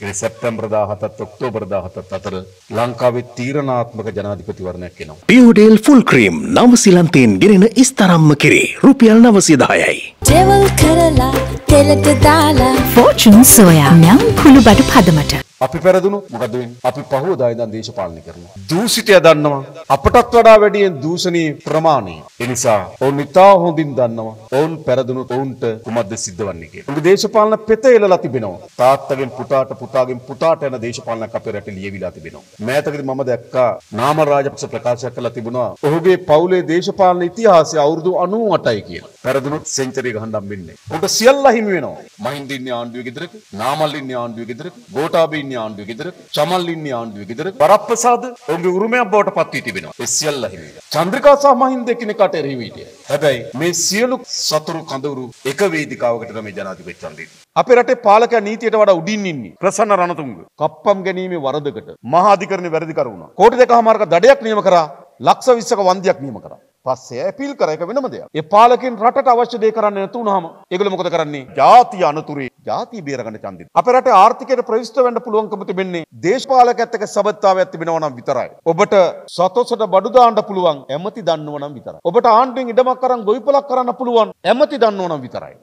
ඒ සැප්තැම්බර් 17ත් October 17ත් අතර ලංකාවේ තීරණාත්මක ජනාධිපතිවරණයක් එනවා. පියෝඩෙල් ෆුල් ක්‍රීම් නවසිලන්තයෙන් ගෙනෙන ඉස්තරම්ම කෙරේ රුපියල් නවසිදායයි. ජෙවල් කරලා තෙලට දාලා ෆෝචුන් සෝයා නම් කුළු බඩු පදමට. අපි පෙරදුණු මොකද වෙන්නේ? අපි පහුවදා ඉඳන් දේශපාලනය කරනවා. දූෂිතය දන්නවා. අපටත් වඩා වැඩියෙන් දූෂණී ප්‍රමාණය. ඒ නිසා ඔවුන් ඉතා හොඳින් දන්නවා. ඔවුන් පෙරදුණු ඔවුන්ට කුමක්ද සිද්ධ වන්නේ කියලා. උන්ගේ දේශපාලන පෙත එළලා තිබෙනවා. තාත්තගෙන් පුතාට පුතාගෙන් පුතාට යන දේශපාලනයක් අපේ රටේ ලියවිලා තිබෙනවා. මෑතකදී මම දැක්කා නාම රාජපක්ෂ ප්‍රකාශයක් කළා තිබුණා. ඔහුගේ පවුලේ දේශපාලන ඉතිහාසය අවුරුදු 98යි කියලා. පෙරදුණුත් සෙන්චරි ගහන්න හම්බෙන්නේ. උන්ට සියල්ල හිමි වෙනවා. මහින්ද ඉන්නේ ආණ්ඩුවේ ගෙදරක, නාමල් ඉන්නේ ආණ්ඩුවේ ගෙදරක, ගෝඨාභය ඉන්නේ ආණ්ඩුවේ ගෙදරක, චමල් ඉන්නේ ආණ්ඩුවේ ගෙදරක, වරප්‍රසාද ඔහුගේ උරුමයක් බවට පත් වී තිබෙනවා. ඒ සියල්ල හිමි වෙනවා. චන්ද්‍රිකා සහ මහින්ද එකිනෙකාට එරෙහිව හිටියා. හැබැයි මේ සියලු සතුරු කඳවුරු එක වේදිකාවකට තමයි ජනාධිපති ඡන්දය. අපේ රටේ පාලකයා නීතියට වඩා උඩින් ඉන්නේ. ප්‍රසන්න රණතුංග. කප්පම් ගැනීමේ වරදකට මහා අධිකරණේ වැරදිකරු වුණා. කෝටි දෙකමාරක දඩයක් නියම කරා. ලක්ෂ 20ක වන්දියක් නියම කරා. පස්සේ ඇපීල් කර එක වෙනම දෙයක්. ඒ පාලකෙන් රටට අවශ්‍ය දේ කරන්න නැතු වුනහම ඒගොල්ලෝ මොකද කරන්නේ? ජාතිය අනතුරේ ජාතිය බේරගන්න ඡන්දෙ. අපේ රටේ ආර්ථිකයට ප්‍රවිෂ්ඨ වෙන්න පුළුවන්කම තිබෙන්නේ දේශපාලකයත් එක්ක සබත්තාවයක් තිබෙනවා නම් විතරයි. ඔබට සතොසට බඩු දාන්න පුළුවන් ඇමති දන්නව නම් විතරයි. ඔබට ආණ්ඩුවෙන් ඉඩමක් අරන් ගොවිපලක් කරන්න පුළුවන් ඇමති දන්නව නම් විතරයි.